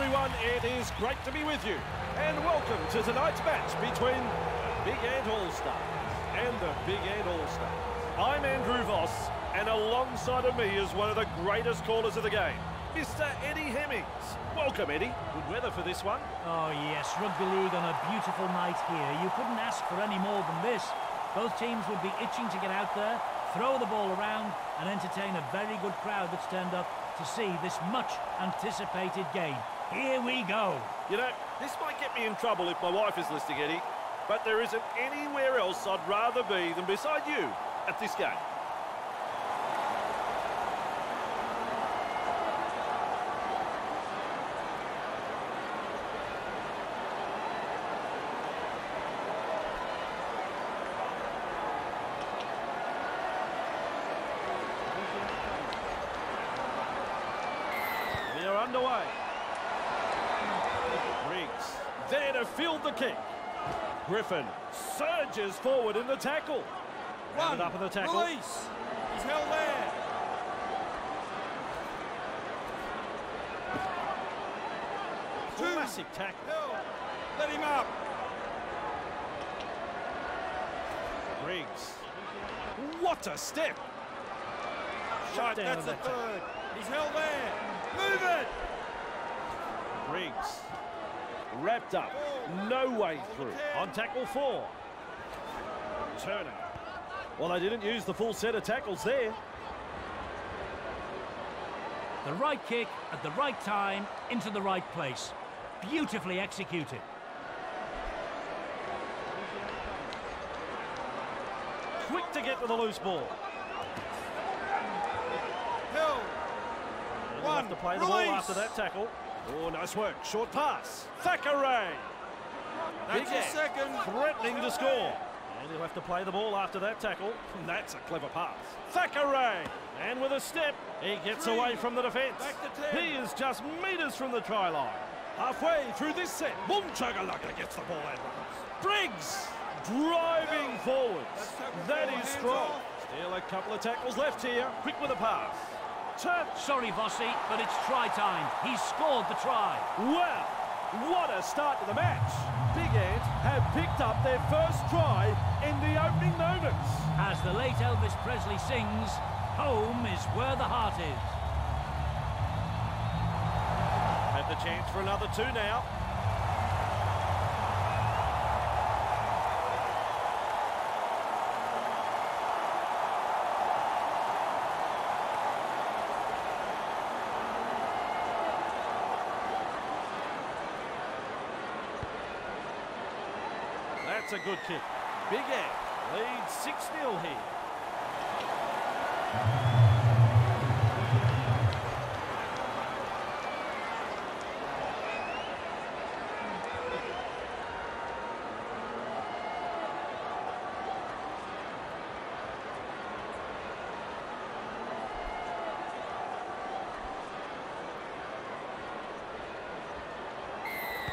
everyone, it is great to be with you. And welcome to tonight's match between the Big Ant All-Stars and the Big Ant All-Stars. I'm Andrew Voss, and alongside of me is one of the greatest callers of the game, Mr. Eddie Hemmings. Welcome, Eddie. Good weather for this one. Oh yes, rugby league on a beautiful night here. You couldn't ask for any more than this. Both teams would be itching to get out there, throw the ball around and entertain a very good crowd that's turned up to see this much anticipated game. Here we go. You know, this might get me in trouble if my wife is listening, Eddie, but there isn't anywhere else I'd rather be than beside you at this game. We are underway. Riggs there to field the kick. Griffin surges forward in the tackle. Rounded up in the tackle. Release. He's held there. Two. Classic tackle. Hill. Let him up. Riggs. What a step. Shot That's the that tackle. third. He's held there. Move it. Riggs. Wrapped up. No way through. On tackle four. Turner. Well, they didn't use the full set of tackles there. The right kick at the right time into the right place. Beautifully executed. Quick to get to the loose ball. Hill. And they'll One. to play the ball after that tackle. Oh, nice work. Short pass. Thackeray. That's Big second. Threatening to score. And he'll have to play the ball after that tackle. That's a clever pass. Thackeray. And with a step, he gets Three. away from the defence. Back to ten. He is just metres from the try line. Halfway through this set. Boom Chagalaka gets the ball out. Briggs driving forwards. That is strong. Still a couple of tackles left here. Quick with a pass. Turn. Sorry, Vossi, but it's try time. He's scored the try. Wow, what a start to the match. Big Ant have picked up their first try in the opening moments. As the late Elvis Presley sings, home is where the heart is. Have the chance for another two now. That's a good kick. Big Ant leads 6-0 here.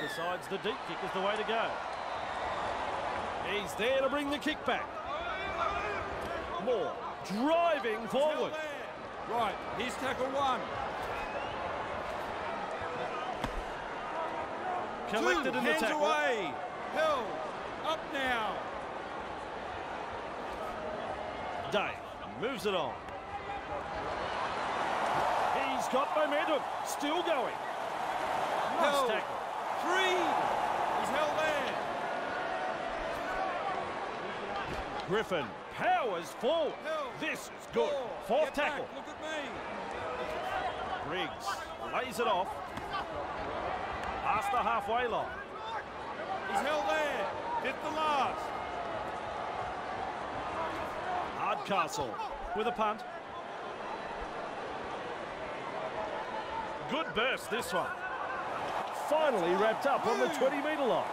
Decides the deep kick is the way to go. He's there to bring the kick back. Moore driving forward. Right. Here's tackle one. Collected Two. in the tackle. away. Hill. Up now. Dave moves it on. He's got momentum. Still going. Nice Hill. tackle. Three. He's held there. Griffin powers forward. This is good. Four. Fourth tackle. Look at me. Briggs lays it off. Past the halfway line. He's held there. Hit the last. Hardcastle with a punt. Good burst, this one. Finally wrapped up on the 20 metre line.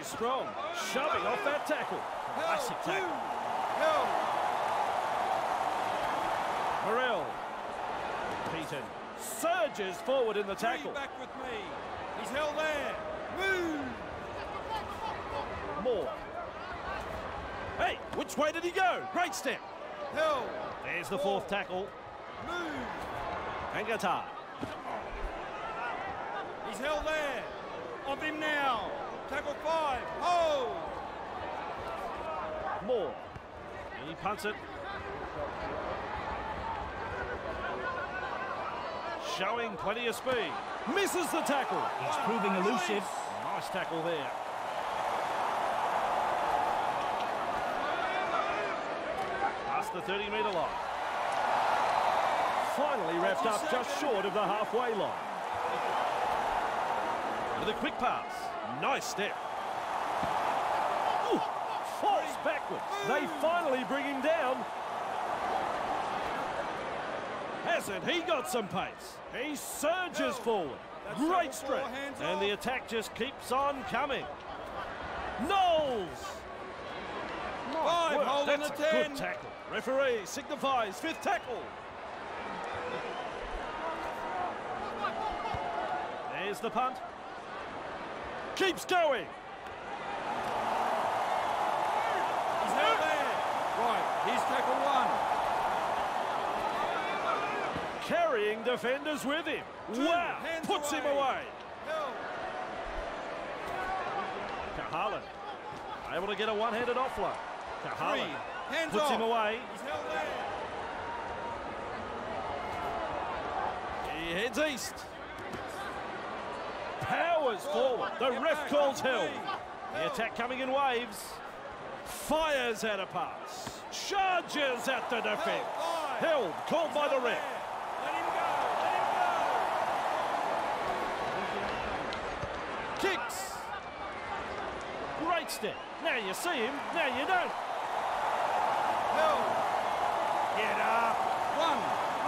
Is strong. Shoving off that tackle. Classic tackle. Morrell. Peaton surges forward in the tackle. back with me. He's held there. Move. Moore. Hey, which way did he go? Great step. Hill. There's the fourth tackle. Move. Angata. He's held there. Of him now. Tackle five. Hold. Moore. He punts it. Showing plenty of speed. Misses the tackle. He's proving elusive. Nice tackle there. Past the 30 metre line. Finally wrapped up just short of the halfway line. With a quick pass. Nice step. Ooh, falls backwards. They finally bring him down. Hasn't he got some pace? He surges forward. Great strength. And the attack just keeps on coming. Knowles! Five, Work. hold That's the a 10. good tackle. Referee signifies fifth tackle. There's the punt. Keeps going. He's held there. Right, here's tackle one. Carrying defenders with him. Two, wow. Puts him away. away. Held. Able to get a one-handed offload. Three, hands puts off. him away. He's held there. He heads east. Powers forward. The ref calls held. The attack coming in waves. Fires out a pass. Charges at the defence. Held. Called by the ref. Let him go. Let him Kicks. Great step. Now you see him. Now you don't. Held. Get up. One.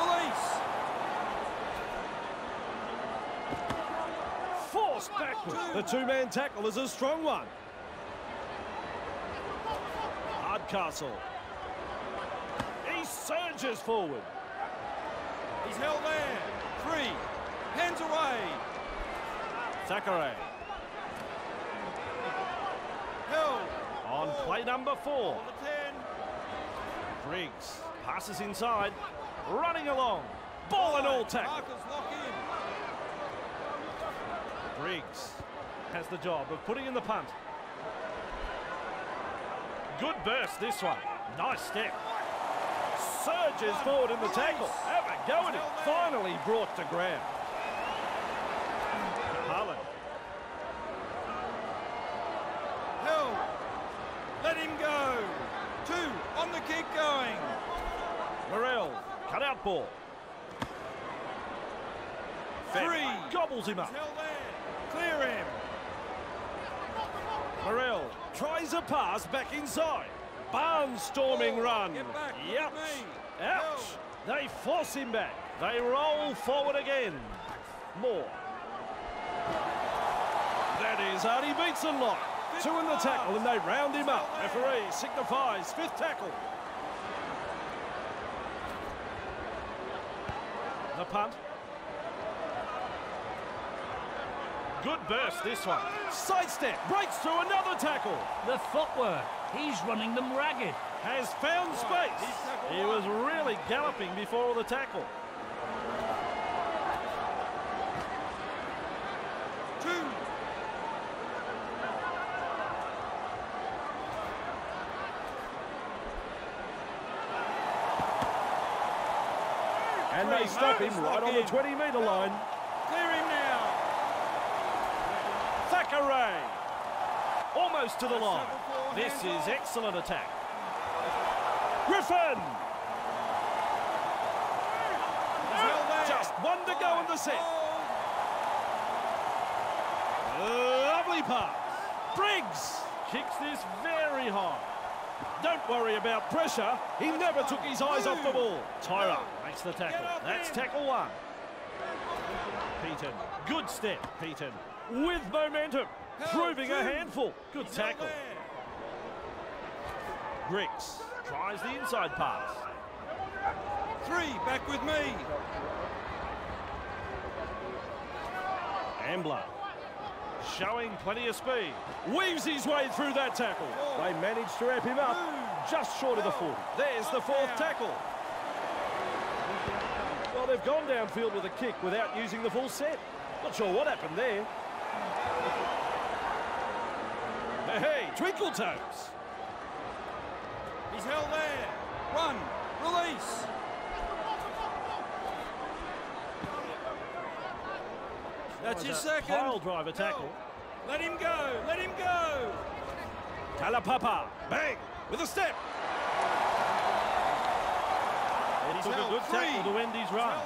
Release. Backward. The two-man tackle is a strong one. Hardcastle. He surges forward. He's held there. Three. Hands away. Thackeray Held. on play number four. On the 10. Briggs passes inside, running along. Ball and all tackle. Markers lock in. Briggs has the job of putting in the punt. Good burst this one. Nice step. Surges forward in the tackle. Have a go at him. Finally brought to ground. Harlan. Held. Let him go. Two. On the kick going. Morel. Cut out ball. Three. Gobbles him up. held there. Clear him. Morel tries a pass back inside. Barnstorming Oh, run. Yep. Ouch. at me. Ouch. Held. They force him back. They roll forward again. More. That is Artie Beetson like. Two in the tackle and they round him up. Referee signifies fifth tackle. The punt. Good burst this one. Sidestep, breaks through another tackle. The footwork. He's running them ragged. Has found space. He was really galloping before the tackle. And they stop him right on the 20 metre line. Clear him now. Thackeray. Almost to the line. This is excellent attack. Griffin. Just one to go in the set. Lovely pass. Briggs kicks this very high. Don't worry about pressure. He never took his eyes off the ball. Tyra makes the tackle. That's tackle one. Peaton. Good step, Peaton. With momentum. Held Proving a handful. Good He's tackle. there. Briggs tries the inside pass. Three. Back with me. Ambler showing plenty of speed. Weaves his way through that tackle. Oh. They managed to wrap him up just short of the 40. There's the fourth tackle. Well, they've gone downfield with a kick without using the full set. Not sure what happened there. Twinkle Toes. He's held there. Run. Release. That's your second. Pile driver tackle. Let him go. Let him go. Kalapapa, bang, with a step. He He's took a good free. tackle to end his run.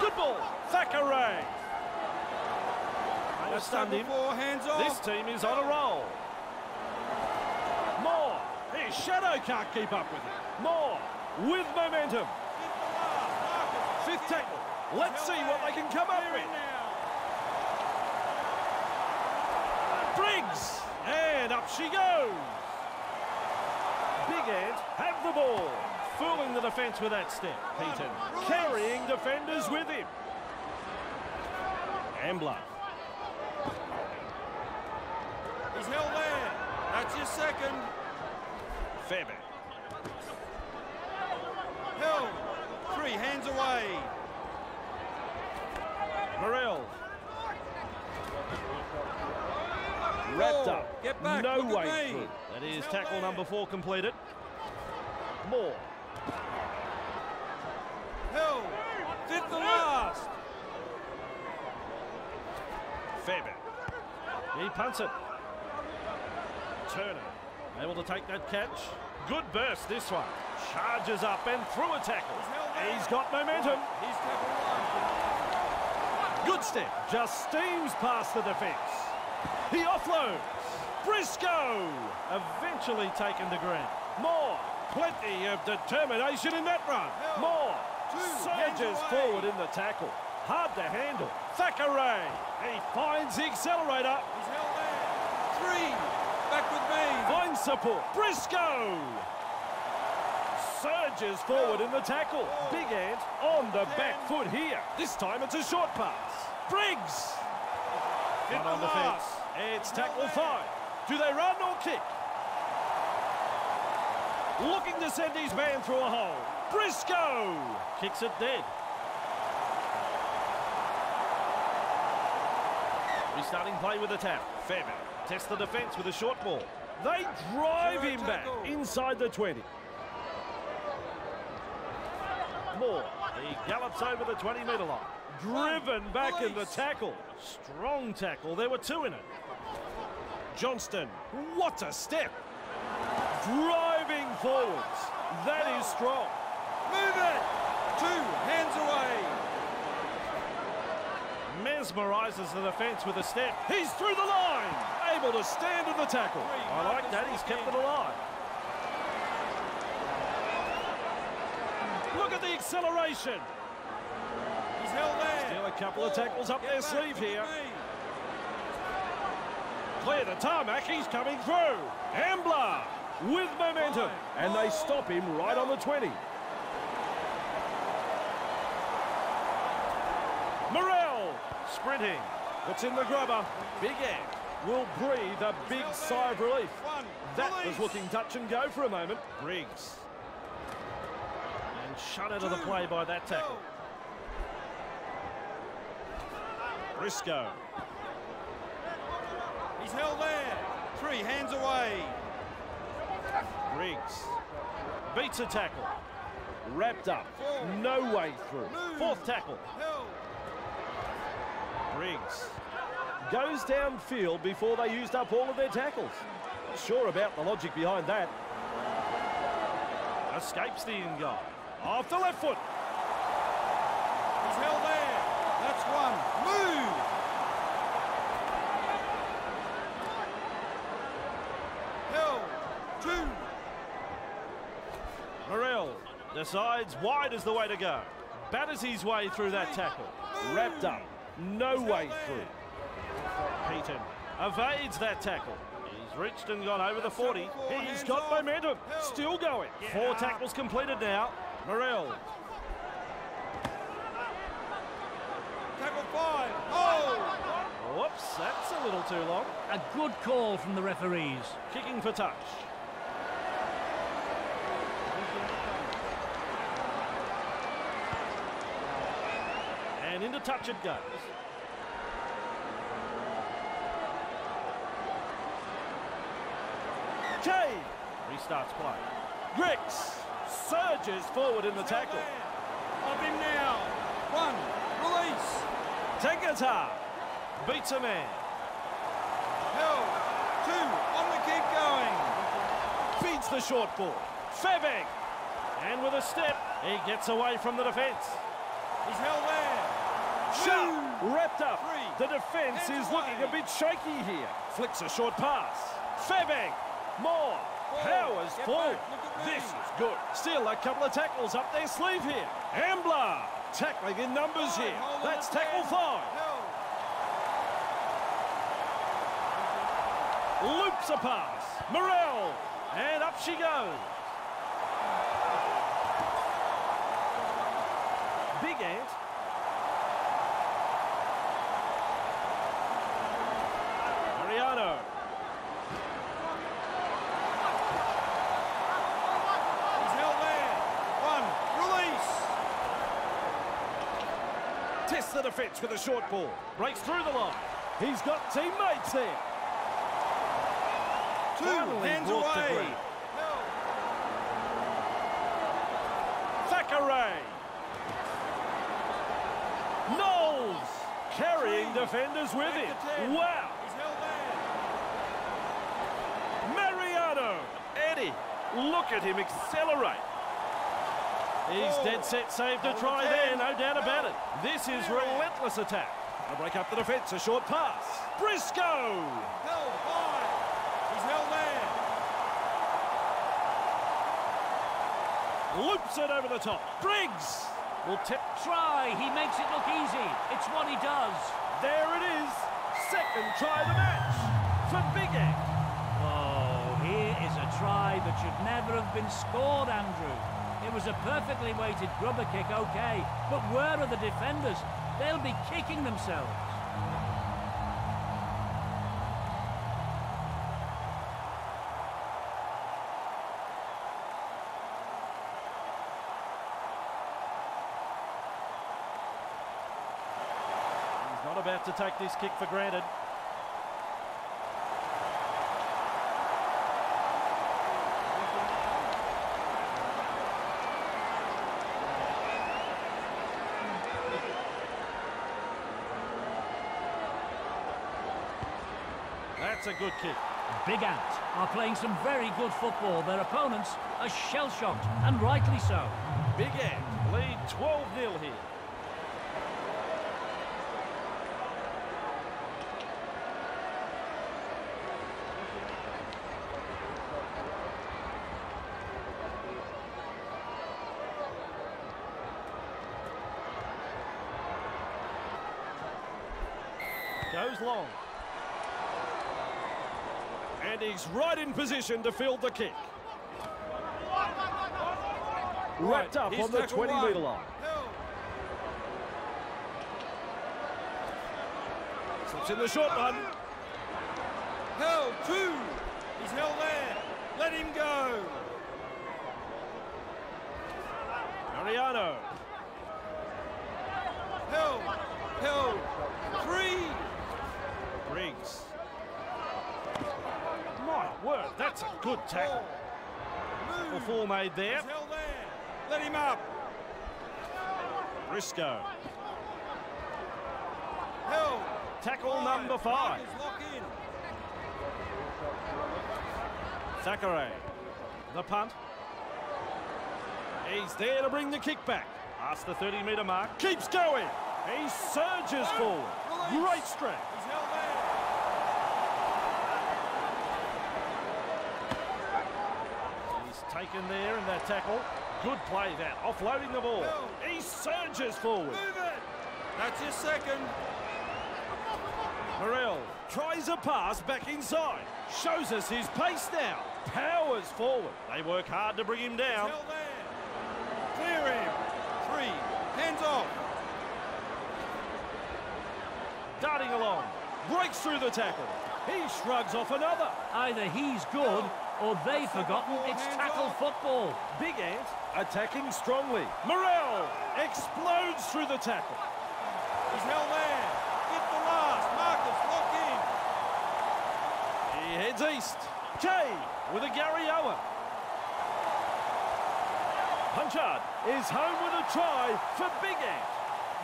Good ball, Thackeray. They That's stunned him. Four, hands off. This team is on a roll. Moore, his shadow can't keep up with him. Moore, with momentum. Fifth tackle. Let's see what they can come up with. Briggs, and up she goes. Big Ant have the ball. Fooling the defence with that step. Heaton carrying defenders with him. Ambler. He's held there. That's your second. Fairback. Held. Three hands away. Morel. Wrapped up. Get back, No look way through. That is He's tackle there. number four completed. Moore. Held. Fifth and last. Fairback. He punts it. Turner. Able to take that catch. Good burst this one. Charges up and through a tackle. He's held there. He's got momentum. He's tackle one. Good step. Just steams past the defence. He offloads. Briscoe. Eventually taken to ground. More. Plenty of determination in that run. More. Two Surges forward in the tackle. Hard to handle. Thackeray. He finds the accelerator. He's held there. Three. Back with me. Finds support. Briscoe. Surges forward in the tackle. Big Ant on the back foot here. This time it's a short pass. Briggs. On the fence. It's tackle five. Do they run or kick? Looking to send his man through a hole. Briscoe kicks it dead. Restarting play with a tap. Fairback tests the defence with a short ball. They drive him back inside the 20. Moore, he gallops over the 20 metre line. Driven back in the tackle. Strong tackle. There were two in it. Johnston, what a step. Driving forwards. That is strong. Move it. Two hands away. Mesmerises the defence with a step. He's through the line. Able to stand in the tackle. I like that. He's kept it alive. Look at the acceleration. He's held there. Still a couple of tackles up Get their sleeve here. Clear the tarmac. He's coming through. Ambler with momentum. And they stop him right on the 20. Morel sprinting. Puts in the grubber. Big Ant will breathe a big sigh of relief. That was looking touch and go for a moment. Briggs. And shut out of the play by that tackle. Briscoe. He's held there. Three hands away. Briggs beats a tackle. Wrapped up. No way through. Fourth tackle. Held. Briggs goes downfield before they used up all of their tackles. Not sure about the logic behind that. Escapes the in guy. Off the left foot. He's held there. That's one. Move. Held. Two. Morel decides wide is the way to go. Batters his way through that tackle. Wrapped up. No way through. Heaton evades that tackle. He's reached and gone over the 40. He's got momentum. Still going. Four tackles completed now. Morel Tackle five. Oh. Whoops, that's a little too long. A good call from the referees. Kicking for touch. And into touch it goes. Kay restarts play. Grix surges forward in the tackle. Of him now. One. Release. Tegata beats a man. Held. Two. On the keep going. Feeds the short ball. Fevek. And with a step, he gets away from the defence. He's held there. Shot wrapped up. The defence is looking a bit shaky here. Flicks a short pass. Fevek. More. Powers forward. back. Look at me. This is good. Still a couple of tackles up their sleeve here. Ambler tackling in numbers here. That's tackle five. Loops a pass. Morel. And up she goes. Big Ant. Mariano. He's held there. One. Release. The with a short ball. Breaks through the line. He's got teammates there. Two. Finally Hands away. ground. Thackeray. Knowles carrying defenders with Back him. Wow. Mariano. Eddie. Look at him accelerate. He's dead set saved a try there, no doubt about it. This is relentless attack. To break up the defence, a short pass. Briscoe. Held. Five. He's held there. Loops it over the top. Briggs will tip. Try, he makes it look easy. It's what he does. There it is. Second try of the match for Big Ant. Oh, here is a try that should never have been scored, Andrew. It was a perfectly weighted grubber kick, okay, but where are the defenders? They'll be kicking themselves. He's not about to take this kick for granted. That's a good kick. Big Ant are playing some very good football. Their opponents are shell-shocked, and rightly so. Big Ant lead 12-0 here. Goes long. And he's right in position to field the kick. Wrapped up on the 20-metre line. Slips in the short one. Held. Two. He's held there. Let him go. Mariano. Held. Held. Three. Briggs. My word, that's a good tackle. The four made there. There. Let him up. Briscoe. Held. Tackle number five. Lock in. Thackeray. The punt. He's there to bring the kick back. Past the 30 metre mark. Keeps going. He surges oh, forward. Great strength. He's held there. He's taken there in that tackle. Good play that. Offloading the ball. He surges forward. Move it. That's his second. Morel tries a pass back inside. Shows us his pace now. Powers forward. They work hard to bring him down. Clear him. Three. Hands off. Darting along. Breaks through the tackle. He shrugs off another. Either he's good, or they've forgotten it's tackle football. Big Ant attacking strongly. Morel explodes through the tackle. He's held there. Get the last. Marcus, lock in. He heads east. Kay with a Gary Owen. Punchard is home with a try for Big Ant.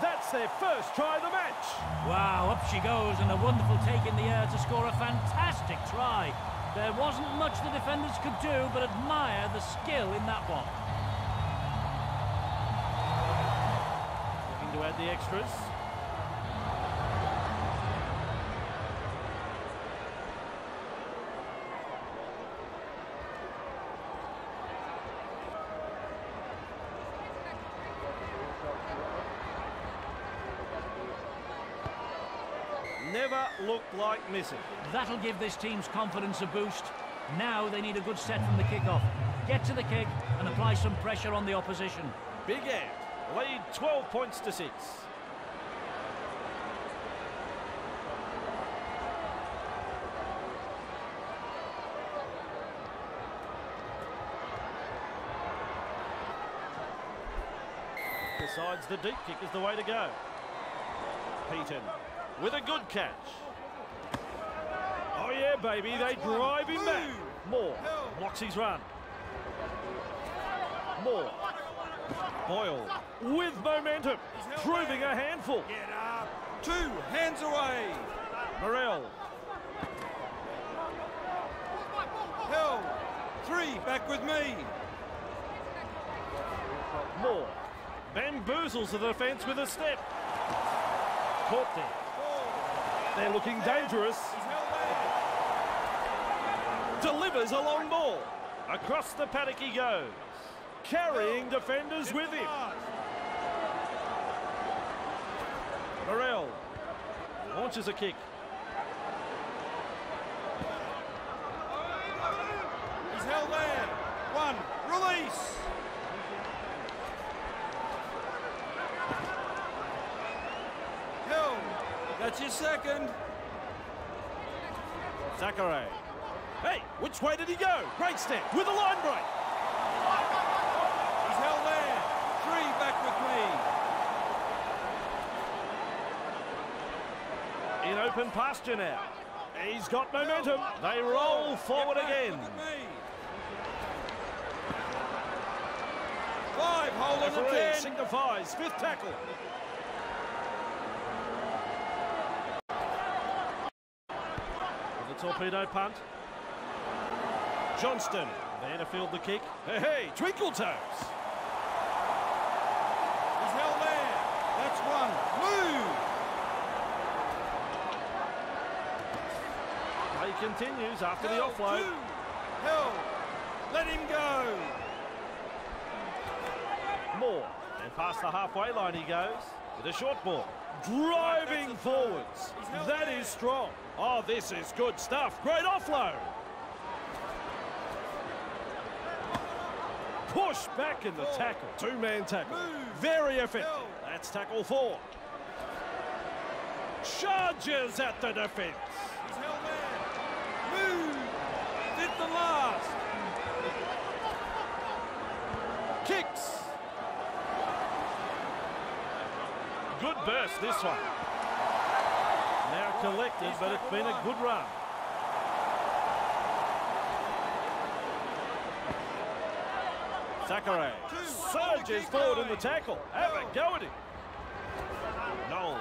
That's their first try of the match. Wow, up she goes and a wonderful take in the air to score a fantastic try. There wasn't much the defenders could do, but admire the skill in that one. Looking to add the extras. Looked like missing. That'll give this team's confidence a boost. Now they need a good set from the kick-off. Get to the kick and apply some pressure on the opposition. Big Ant lead 12 points to 6. Decides the deep kick is the way to go. Peaton with a good catch. Yeah, baby, they drive him back. Moore blocks his run. Moore. Boyle with momentum, proving a handful. Get up. Two, hands away. Morel, Held. Three, back with me. Moore. Bamboozles the defence with a step. Caught there. They're looking dangerous. He's held there. Delivers a long ball. Across the paddock he goes. Carrying defenders with him. Morel launches a kick. He's held there. One, release. Held. That's your second. Zachary. Hey, which way did he go? Great step with a line break. He's held there. Three, back with me. In open pasture now. He's got momentum. They roll forward again. look at me. Five, hold on the ten. signifies fifth tackle. With the torpedo punt. Johnston there to field the kick. Hey, hey, Twinkle Toes. He's held there. That's one. Move. Play continues after the offload. two. Held. Let him go. Moore. And past the halfway line he goes with a short ball. Driving a forwards. That there. is strong. Oh, this is good stuff. Great offload. Push back in the Four. tackle. Two-man tackle. Move. Very effective. That's tackle four. Charges at the defence. He's held there. Move. Did the last. Kicks. Good burst, this one. Now collected, but it's been a good run. Zachary surges forward in the tackle. Have a go at him. Knowles.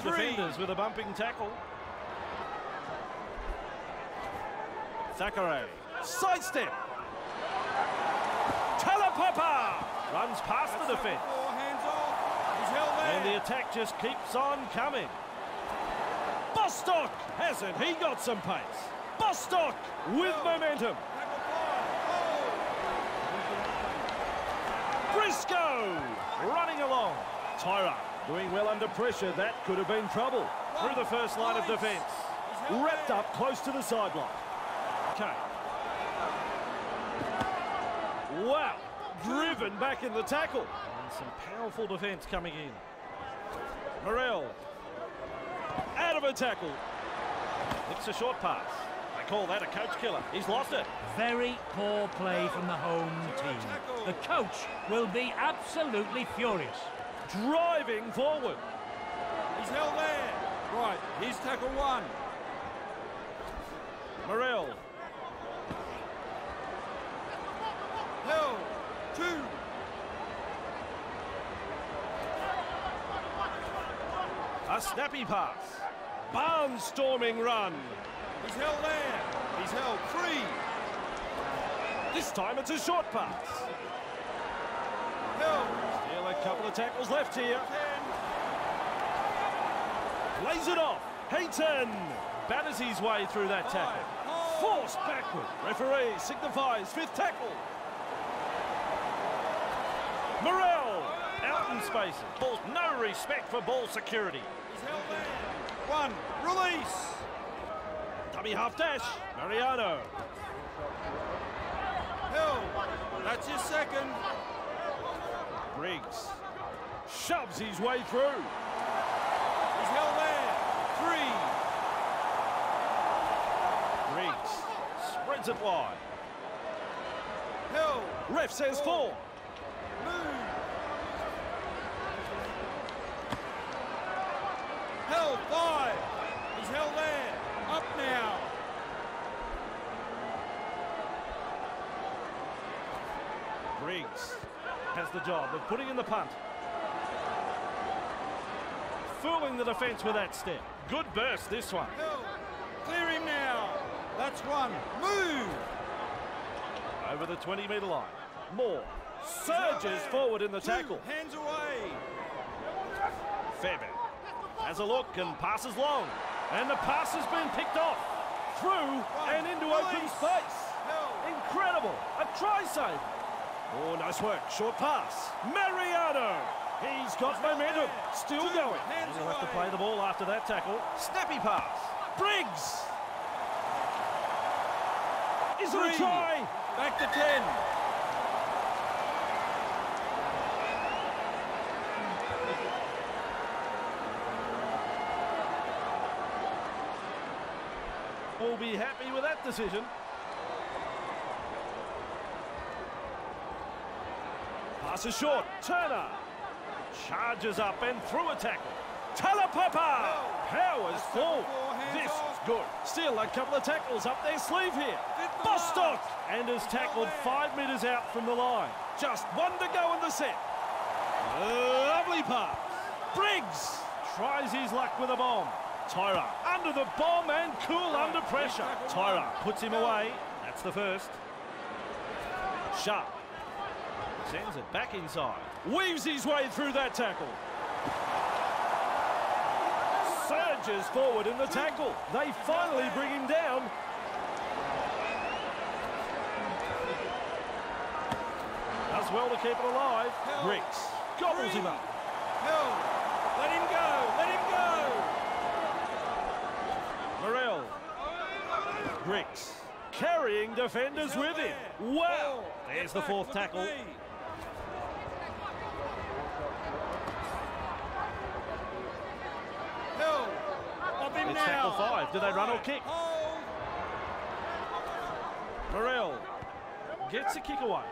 Three. Defenders with a bumping tackle. Zachary. Sidestep. Talapapa runs past the defence. Four, hands off. He's held there. And the attack just keeps on coming. Bostock hasn't he got some pace? Bostock with momentum. Tackle five. Hold. Briscoe running along. Tyra doing well under pressure. That could have been trouble. Through the first line of defence. Wrapped up close to the sideline. Okay. Wow. Driven back in the tackle. And some powerful defence coming in. Morel. Out of a tackle. It's a short pass. Call that a coach killer. He's lost it. Very poor play from the home team. The coach will be absolutely furious. driving forward. He's held there. Right, here's tackle one. Morel. Held. Two. A snappy pass. Barnstorming run. He's held there. He's held three. This time it's a short pass. Held. Still a couple of tackles left here. Ten. Lays it off. Hayton batters his way through that tackle. Forced backward. Referee signifies fifth tackle. Morel out in space. Ball, no respect for ball security. He's held there. One. Release. Dummy half dash. Mariano. Held. That's his second. Briggs shoves his way through. He's held there. Three. Briggs spreads it wide. Held. Ref says four. Move. Held five. He's held there. Up now. Briggs the job of putting in the punt. Fooling the defence with that step. Good burst, this one. Clear him now. That's one. Move. Over the 20 metre line. Moore surges forward in the Two. tackle. Hands away. Fairbairn has a look and passes long. And the pass has been picked off. Through and into open space. Incredible. A try save. Oh, nice work. Short pass. Mariano. He's got momentum. Still Two. going. Hands He'll have to play the ball after that tackle. Snappy pass. Briggs. Is it a Three. try? Back to ten. We'll be happy with that decision. Pass is short. Turner charges up and through a tackle. Talapapa powers That's full. tackle four, hands This is good. Still a couple of tackles up their sleeve here. Bostock and is tackled five metres out from the line. Just one to go in the set. Lovely pass. Briggs tries his luck with a bomb. Tyra under the bomb and cool under pressure. Tyra puts him away. That's the first. Sharp sends it back inside. Weaves his way through that tackle. Surges forward in the tackle. They finally bring him down. Does well to keep it alive. Held. Briggs gobbles him up. Held. Let him go. Let him go. Morel. Briggs carrying defenders with him. Wow. There's the fourth tackle. Held. Up him It's now. tackle five. Do they run or kick? Morel gets a kick away.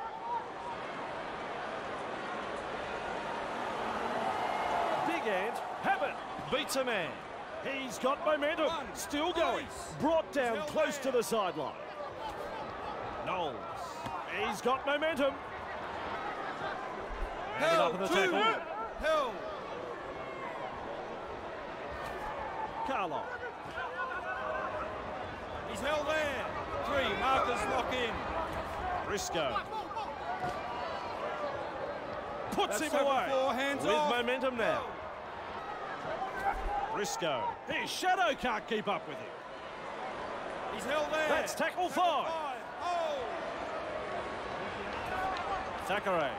Big Ant Habit beats a man. He's got momentum. Still going. Brought down close to the sideline. Knowles. He's got momentum. It up in the Two. tackle. Carlo. He's held there. Three. Markers lock in. Briscoe. Puts That's him away. four, hands with off. momentum now. Briscoe. His shadow can't keep up with him. He's held there. That's tackle five. Hold. Oh. Thackeray.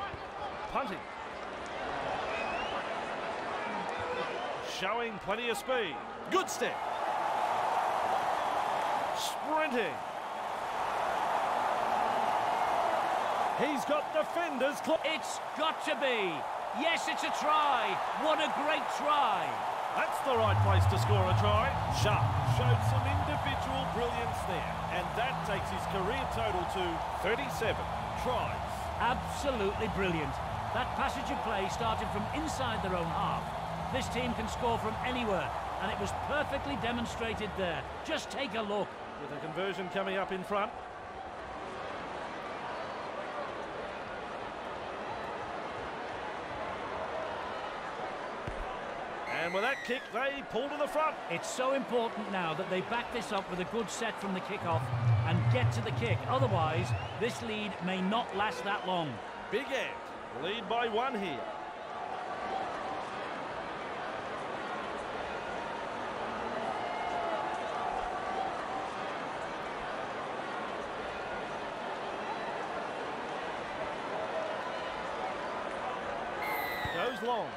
Punting. Showing plenty of speed. Good step. Sprinting. He's got defenders. It's got to be. Yes, it's a try. What a great try. That's the right place to score a try. Sharp showed some individual brilliance there. And that takes his career total to 37 tries. Absolutely brilliant. That passage of play started from inside their own half. This team can score from anywhere, and it was perfectly demonstrated there. Just take a look. With a conversion coming up in front. And with that kick, they pull to the front. It's so important now that they back this up with a good set from the kick-off and get to the kick. Otherwise, this lead may not last that long. Big Ant lead by one here. Goes long.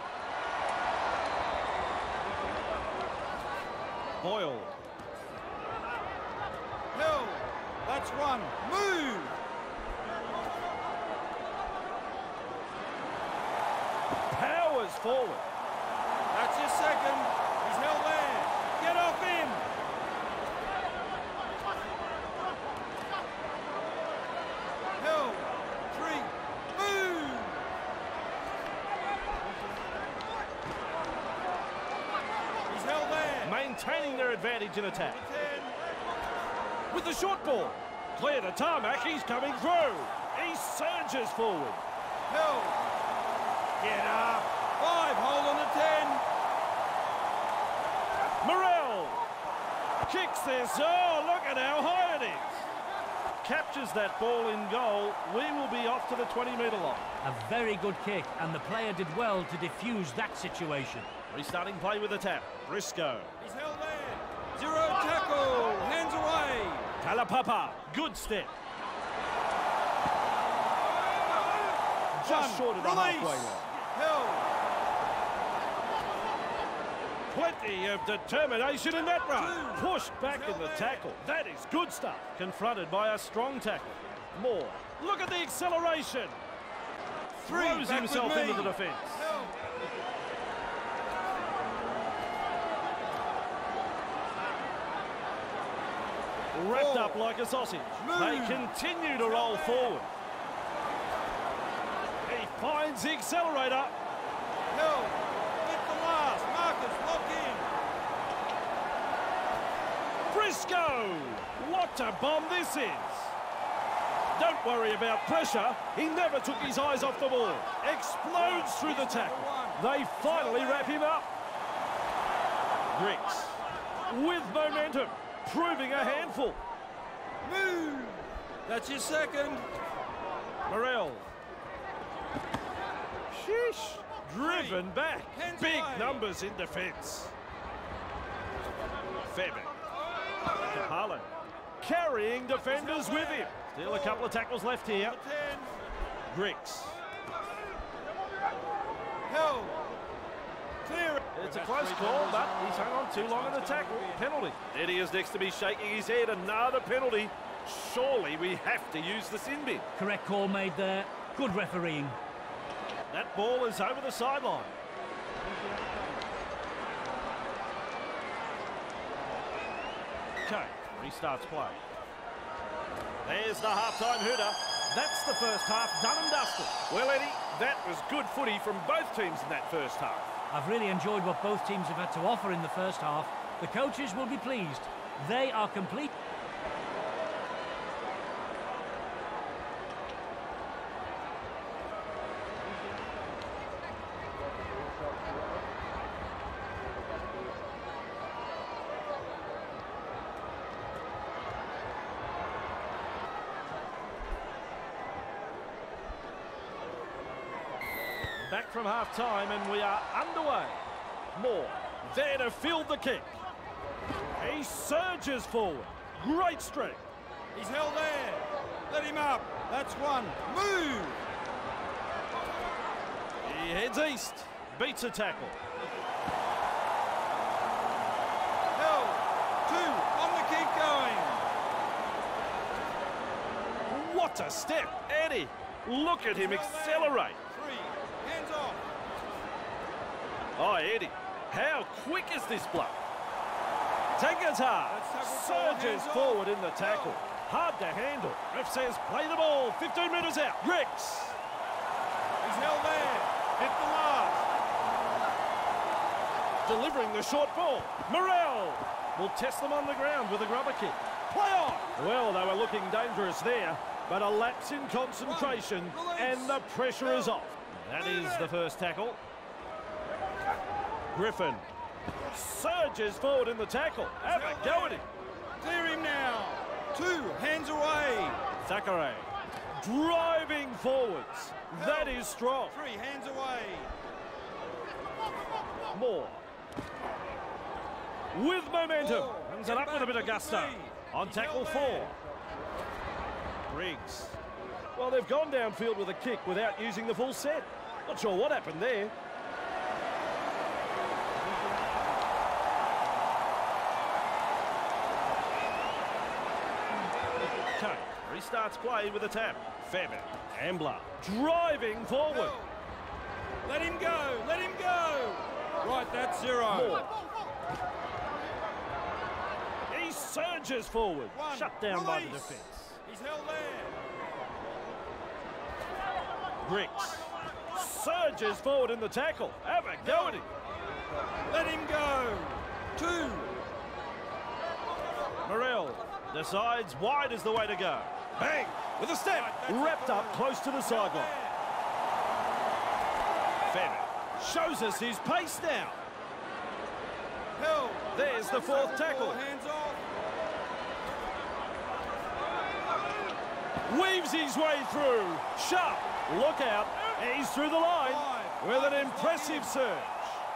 Boyle. Hill. That's one. Move. Powers forward. That's your second. He's held there. Get off him. Hill. Three. Move. He's held there. Maintaining advantage in attack. With the short ball. Clear to tarmac. He's coming through. He surges forward. Hill. Get up. Five. Hold on the ten. Morel kicks this. Oh, look at how high it is. Captures that ball in goal. We will be off to the 20 metre line. A very good kick, and the player did well to defuse that situation. Restarting play with a tap. Briscoe. Zero tackle. Hands away. Talapapa. Good step. Just short of the halfway line. Plenty of determination in that run. Pushed back in the tackle. That is good stuff. Confronted by a strong tackle. More. Look at the acceleration. Three. Throws himself into the defence. Wrapped up like a sausage. Move. They continue to roll forward. He finds the accelerator. Hill. Get the last. Marcus, lock in. Briscoe! What a bomb this is! Don't worry about pressure. He never took his eyes off the ball. Explodes through the tackle. They finally wrap him up. Grix with momentum, proving a handful. Move. That's your second. Morel. Sheesh. Driven back. Hands Big away. numbers in defence. Fairbairn. To Harlan. Carrying defenders with him. Still a couple of tackles left here. The ten. Grix. Hill. Clear it. It's a close call, but he's hung on too long in the tackle. Penalty. Eddie is next to me shaking his head. Another penalty. Surely we have to use the sin bin. Correct call made there. Good refereeing. That ball is over the sideline. Okay, restarts play. There's the half-time hooter. That's the first half done and dusted. Well, Eddie, that was good footy from both teams in that first half. I've really enjoyed what both teams have had to offer in the first half. The coaches will be pleased. They are complete. From half-time and we are underway. Moore, there to field the kick. He surges forward. Great strength. He's held there. Let him up. That's one. Move. He heads east. Beats a tackle. Hill. Two. On the keep going. What a step, Eddie. Look at him accelerate. Three. Hands off. Oh, Eddie, how quick is this block? Forward, surges forward in the tackle. Hard to handle. Ref says play the ball. 15 metres out. He's He's held there. Hit the last. Delivering the short ball. Morel will test them on the ground with a grubber kick. Play on! Well, they were looking dangerous there, but a lapse in concentration Run, and the pressure is off. That is the first tackle. Griffin surges forward in the tackle. Have a go at him. Clear him now. Two, hands away. Thackeray driving forwards. That is strong. Three, hands away. More. With momentum. Four. Brings it up with a bit of gusto. On tackle four. Briggs. Well, they've gone downfield with a kick without using the full set. Not sure what happened there. Okay, restarts play with a tap. Fairbairn. Ambler driving forward. Go. Let him go. Let him go. Right, that's zero. Moore. He surges forward. One. Shut down by the defence. He's held there. Bricks surges forward in the tackle. Have a go at him. Let him go. Two. Morel decides wide is the way to go. Bang! With a step. Wrapped up close to the sideline. Fairbairn shows us his pace now. Held. There's the fourth tackle. Hands off. Weaves his way through. Sharp. Look out. He's through the line with an impressive surge.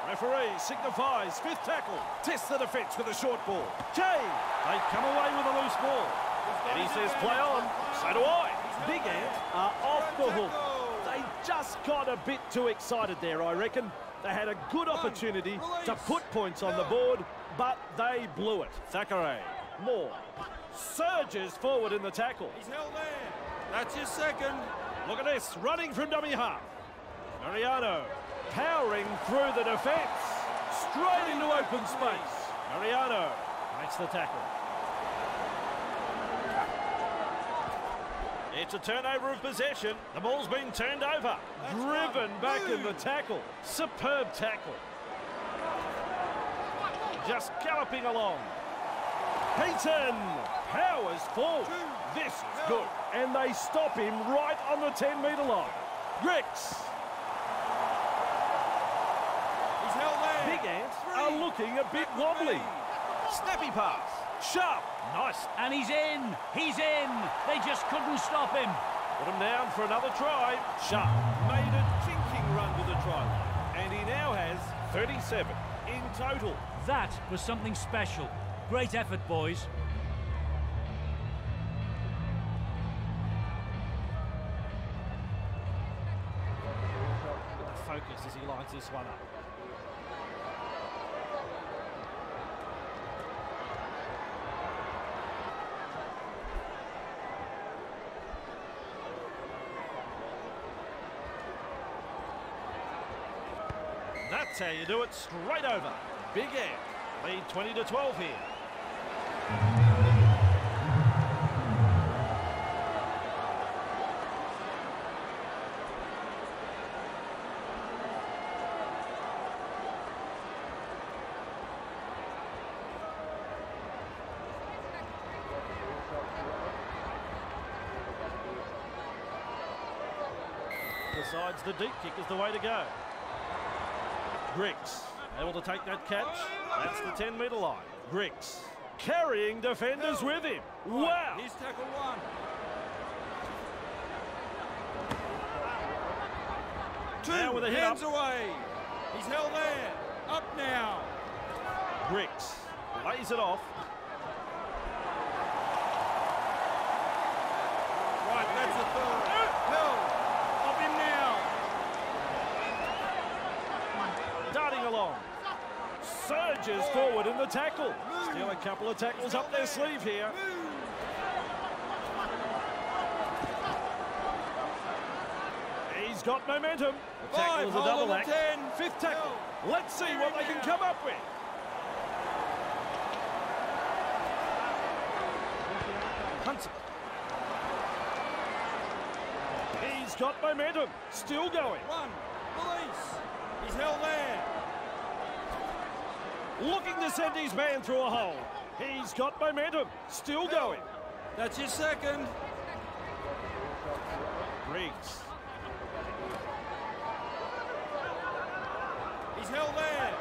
Referee signifies fifth tackle. Tests the defence with a short ball. Kay. They come away with a loose ball. And he says play on. So do I. Big Ant are uh, off the hook. They just got a bit too excited there, I reckon. They had a good opportunity to put points on the board, but they blew it. Thackeray. Moore. Surges forward in the tackle. He's held there. That's your second. Look at this, running from dummy half. Mariano powering through the defence. Straight into open space. Mariano makes the tackle. It's a turnover of possession. The ball's been turned over. That's Driven right. back in the tackle. Superb tackle. Just galloping along. Peyton powers forward. Two. This is good. And they stop him right on the 10 metre line. Grix, He's held there. Big Ant Three. are looking a bit wobbly. Snappy pass. Sharp. Nice. And he's in. He's in. They just couldn't stop him. Put him down for another try. Sharp made a jinking run to the try line. And he now has 37 in total. That was something special. Great effort, boys. The focus as he lines this one up. That's how you do it, straight over. Big Ant, lead 20 to 12 here. Decides the deep kick is the way to go. Grix able to take that catch. That's the 10 metre line. Grix carrying defenders with him. Wow! Here's tackle one. Two. Now with a hit hands up. away. He's held there. Up now. Grix lays it off. Right, that's the third. Held. Up him now. darting along. Surges forward in the tackle. Still a couple of tackles up their sleeve here. He's got momentum. The tackle Five, a double act. 10. Fifth tackle. Let's see what they can come up with. Hunts it. He's got momentum. Still going. One. Release. He's held there. Looking to send his man through a hole. He's got momentum. Still going. That's his second. Briggs. He's held there.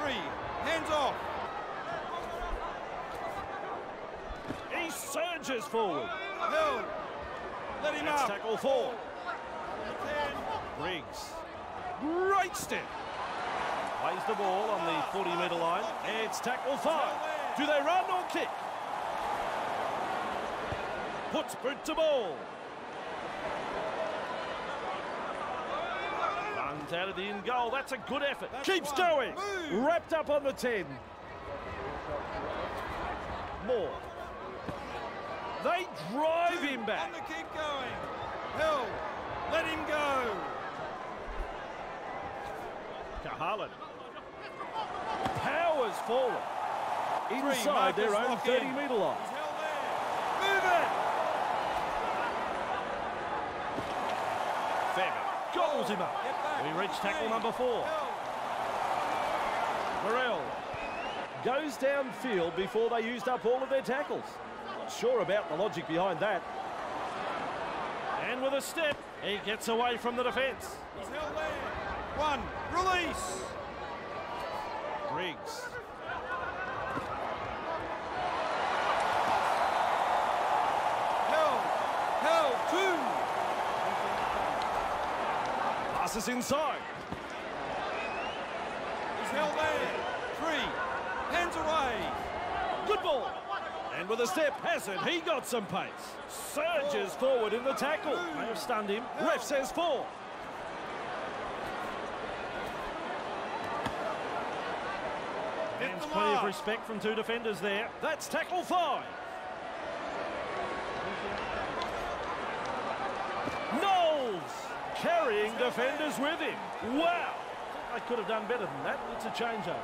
Three. Hands off. He surges forward. Held. Let him That's up. tackle four. Briggs. Great step. Plays the ball on the 40 metre line. It's tackle five. Do they run or kick? Puts boot to ball. Runs out of the in goal. That's a good effort. That's Keeps one. going. Move. Wrapped up on the 10. More. They drive Two. him back. The keep going. Held. Let him go. Kahalan. Powers forward. Inside Three, their own 30 in. metre line. He's held. Move it. Gobbles him up. We reach tackle number four. Morel goes downfield before they used up all of their tackles. Not sure about the logic behind that. And with a step, he gets away from the defence. He's held there. One. Release. Briggs. Held. Held. Two. Passes inside. He's held there. Three. Hands away. Good ball. And with a step, hasn't he got some pace? Surges forward in the tackle. May have stunned him. Ref says four. The plenty of respect from two defenders there. That's tackle five. Knowles carrying defenders with him. Wow. They could have done better than that. It's a changeover.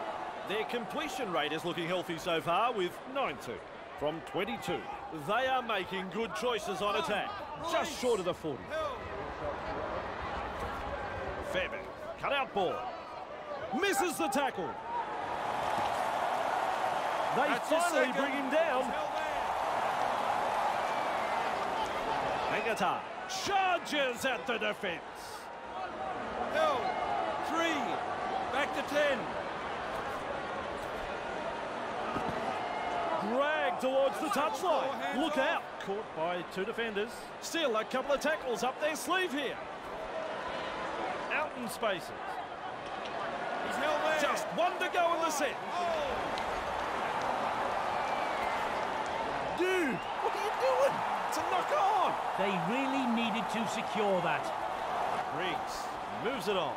Their completion rate is looking healthy so far with 9-2 from 22. They are making good choices on attack. Just short of the 40. Held. Fairbairn, cut out ball. Misses the tackle. They That's finally bring him down. He's held there. Angata charges at the defence. Held. Three. Back to ten. Dragged towards the Four touchline. Look out. Caught by two defenders. Still a couple of tackles up their sleeve here. Out in spaces. He's held there. Just one to go in the set. Oh. oh. Dude, what are you doing? It's a knock on. They really needed to secure that. Briggs moves it on.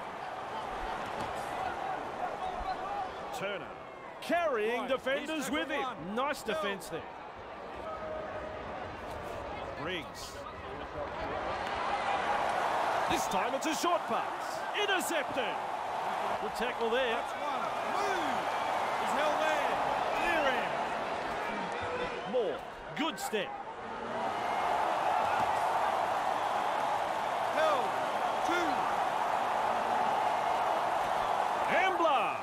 Turner carrying defenders with him. Nice defence there. Briggs. This time it's a short pass. Intercepted. Good tackle there. That's one. Move. He's held there. Clear him. More. Good step. Held. Two. Ambler.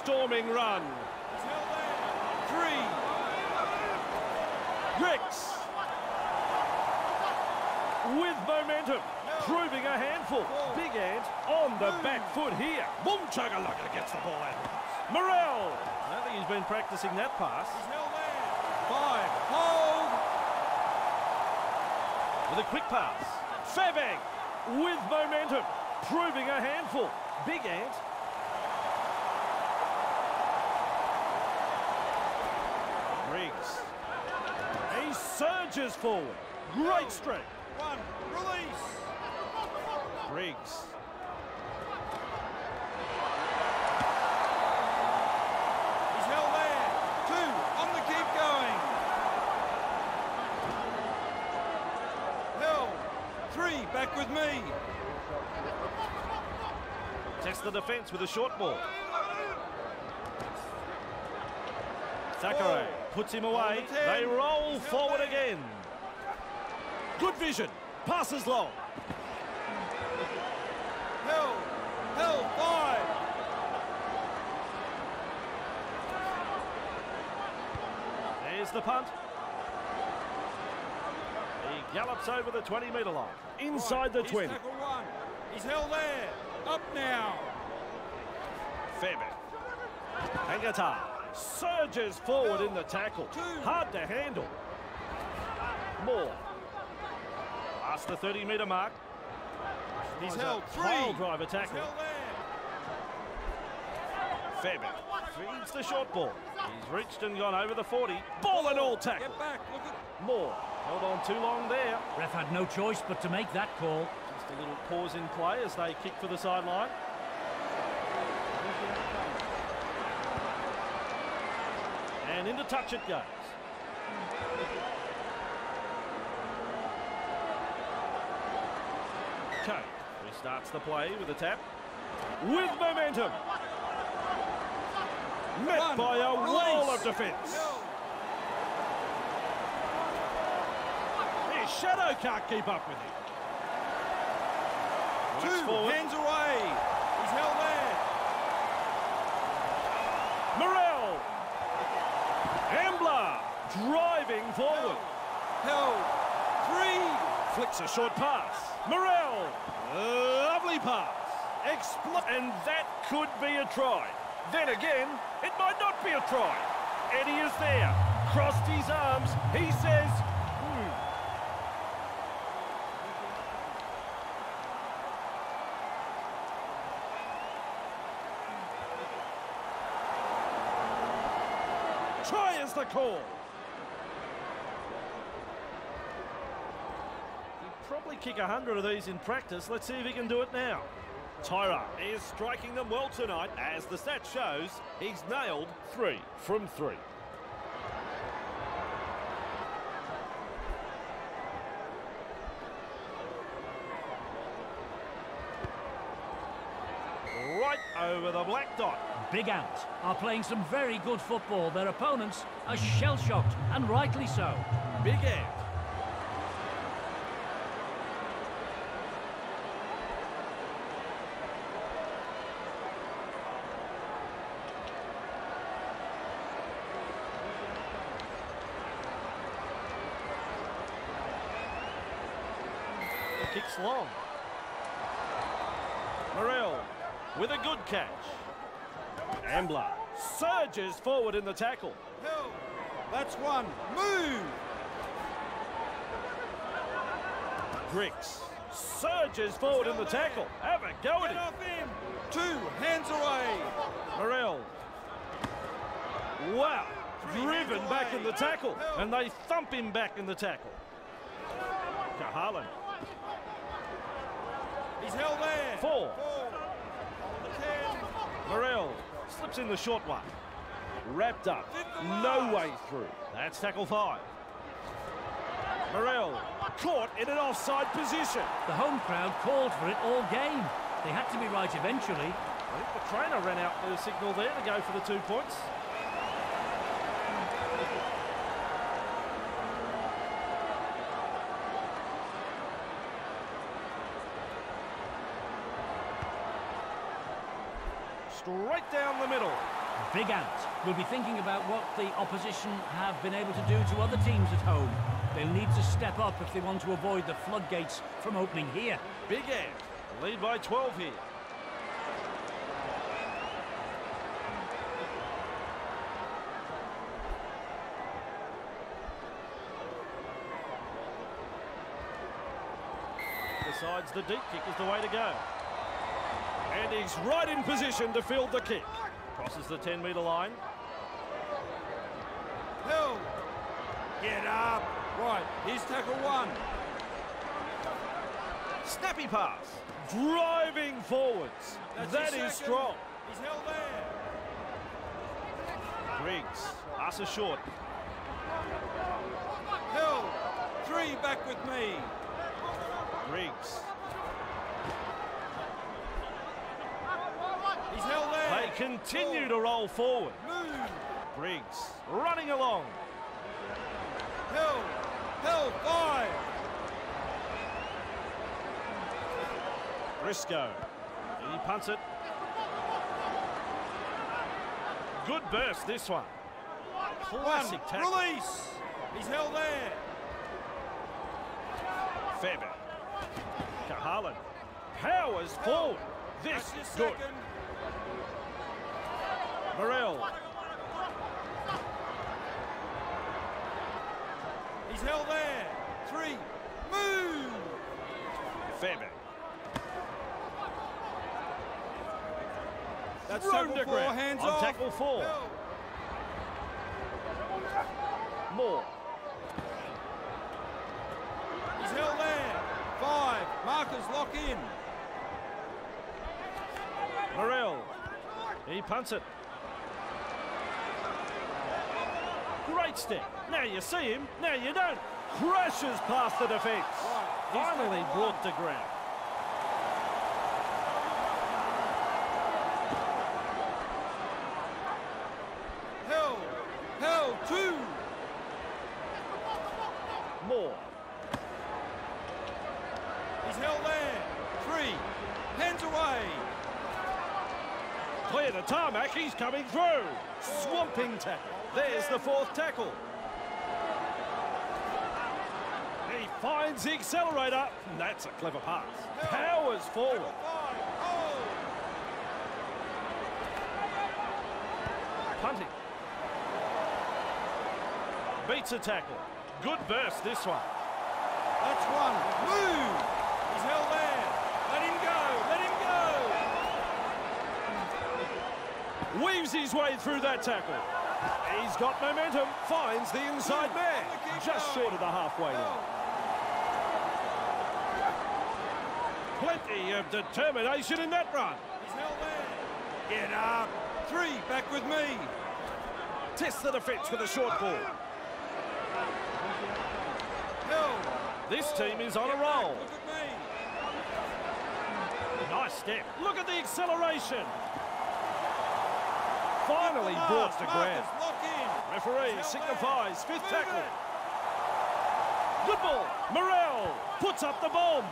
Barnstorming run. He's held there. Three. Grix. With momentum. Proving a handful. Big Ant on the back foot here. Boom Chuggalugga gets the ball out. Morel. I don't think he's been practicing that pass. He's held there. Five. Hold. With a quick pass. Favang with momentum. Proving a handful. Big Ant. Briggs. He surges forward. Great strength. One. Release. Briggs. He's held there. Two. On the keep going. Held. Three. Back with me. Tests the defence with a short ball. Thackeray puts him away. They roll forward again. Good vision. Passes long. Hill. Hill, five. There's the punt. He gallops over the 20-metre line. Inside the 20. He's held there. Up now. Fairbairn. Hangata surges forward in the tackle. Hard to handle. Moore. Past the 30 metre mark. He's a held three. pile driver He's tackle. held there. Fairbairn feeds the short ball. He's reached and gone over the 40. Ball and all tackle. Get back. Look at. Moore held on too long there. Ref had no choice but to make that call. Just a little pause in play as they kick for the sideline. And into touch it goes. Okay, restarts the play with a tap. With momentum. Met One. by a wall Release. of defence. His shadow can't keep up with him. Two. forward. Hands away. He's held there. Morel. Driving forward. Held. Three. Flicks a short pass. Morel. Lovely pass. Expl- and that could be a try. Then again, it might not be a try. Eddie is there. Crossed his arms. He says, hmm. Try is the call. Kick a hundred of these in practice. Let's see if he can do it now. Tyra is striking them well tonight. As the stat shows, he's nailed three from three. Right over the black dot. Big Ant are playing some very good football. Their opponents are shell-shocked, and rightly so. Big Ant. Kicks long. Morel with a good catch. Ambler surges forward in the tackle. Held. That's one. Move. Griggs surges forward in the tackle. Have a go at him. Two. Hands away. Morel. Wow. Three Driven back in the tackle. And they thump him back in the tackle. Kahalan. He's held there. Four. Four. Ten. Morel slips in the short one. Wrapped up. No way through. That's tackle five. Morel caught in an offside position. The home crowd called for it all game. They had to be right eventually. I think the trainer ran out the signal there to go for the two points. Straight down the middle. Big Ant will be thinking about what the opposition have been able to do to other teams at home. They'll need to step up if they want to avoid the floodgates from opening here. Big Ant, lead by 12 here. Decides the deep kick is the way to go. And he's right in position to field the kick. Crosses the 10 metre line. Held. Get up. Right. Here's tackle one. Snappy pass. Driving forwards. That's That is second. strong. He's held there. Griggs, passes short. Held. Three back with me. Griggs. He's held there. They continue to roll forward. Move. Griggs running along. Held. Held. Five. Briscoe. He punts it. Good burst, this one. Classic tackle. release. He's held there. Fairbairn. Kahalan. Powers forward. This good. second. Morel. He's held there. Three. Move. Fairbairn. That's Thrown tackle to four. Hands On off. tackle four. Moore. He's held there. Five. Markers lock in. Morel. He punts it. Great step. Now you see him, now you don't. Crashes past the defence. Finally brought to ground. Held. Held. Two. Moore. He's held there. Three. Hands away. Clear the tarmac, he's coming through. Swamping tackle. There's the fourth tackle. He finds the accelerator. That's a clever pass. Powers forward. Tackle five. Hold. Punting. Beats a tackle. Good burst this one. That's one. Move. He's held there. Let him go. Let him go. Weaves his way through that tackle. He's got momentum. Finds the inside man. Just short of the halfway line. Plenty of determination in that run. He's held there. Get up. Three. Back with me. Tests the defence with a short ball. This team is on a roll. Look at me. Nice step. Look at the acceleration. Finally brought to ground. Markers, lock in. Referee signifies fifth tackle. Good ball. Morel puts up the bomb.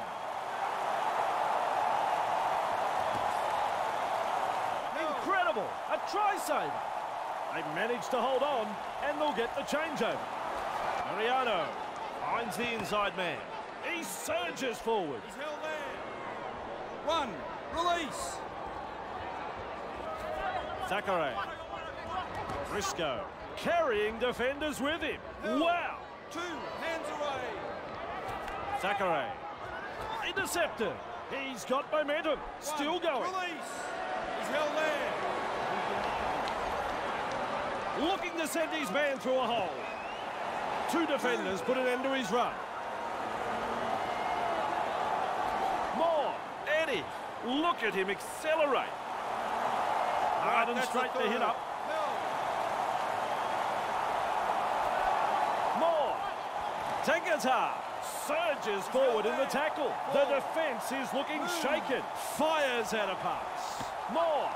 Incredible. A try saver. They managed to hold on and they'll get the changeover. Mariano finds the inside man. He surges forward. He's held there. One. Release. Zachary. Briscoe carrying defenders with him. Wow. Two. Hands away. Zachary. Intercepted. He's got momentum. Still One. going. Release. He's held there. Looking to send his man through a hole. Two defenders put an end to his run. More. Eddie. Look at him accelerate. Hard and straight to hit up. More. Tangata surges forward in the tackle. The defence is looking shaken. Fires out a pass. More.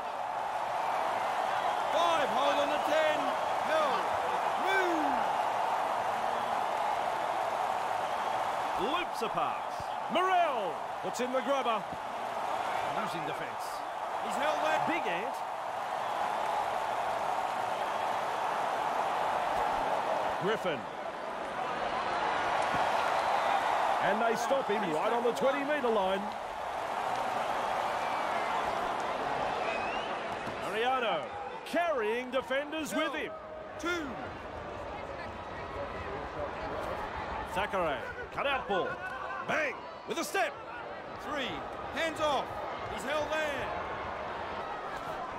Five. Hold on the ten. Move. Loops a pass. Morel puts in the grubber. Losing defence. He's held there. Big Ant. Griffin. And they stop him right on the 20 metre line. Mariano carrying defenders with him. Two. Zachary, cut out ball. Bang, with a step. Three. Hands off. He's held there.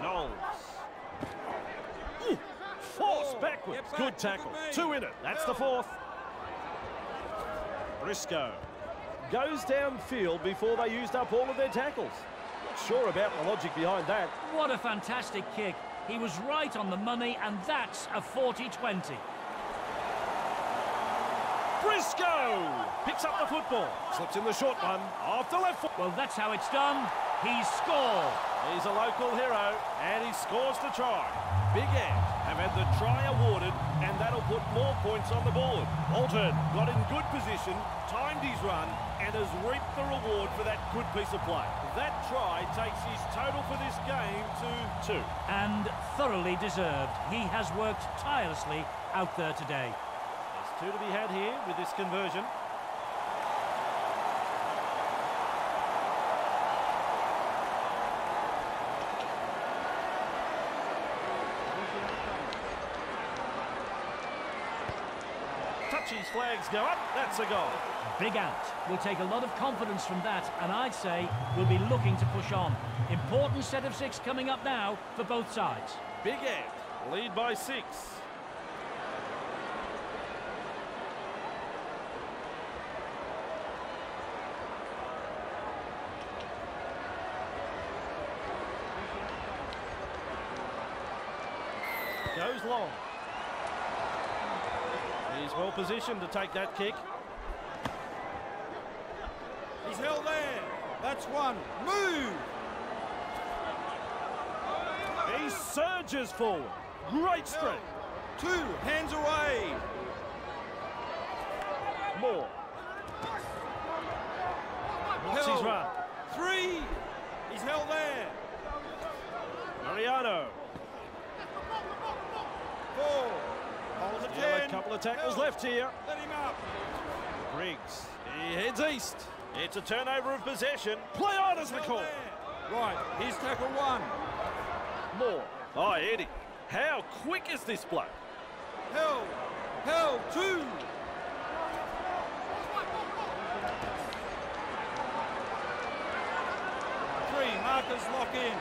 Knowles. Ooh, Force backwards. back, Good tackle. Two in it. That's the fourth. Briscoe goes downfield before they used up all of their tackles. Not sure about the logic behind that. What a fantastic kick. He was right on the money, and that's a 40-20. Briscoe picks up the football. Slips in the short one. Off the left foot. Well, that's how it's done. He's scored. He's a local hero, and he scores the try. Big Ant have had the try awarded, and that'll put more points on the board. Alton got in good position, timed his run, and has reaped the reward for that good piece of play. That try takes his total for this game to two. And thoroughly deserved. He has worked tirelessly out there today. There's two to be had here with this conversion. Flags go up, that's a goal. Big Ant will take a lot of confidence from that, and I'd say we'll be looking to push on. Important set of six coming up now for both sides. Big Ant. lead by six. Goes long. He's well positioned to take that kick. He's held there. That's one. Move. He surges forward. Great strength. Two. Hands away. More. What's his Held. run? Three. He's held there. Mariano. Four. Hold the Still a ten. couple of tackles left here. Let him up. Briggs. He heads east. It's a turnover of possession. Play on as the call. there. Right. Here's tackle one. More. Oh, Eddie. How quick is this bloke? Held. Held. Two. Three. Markers lock in.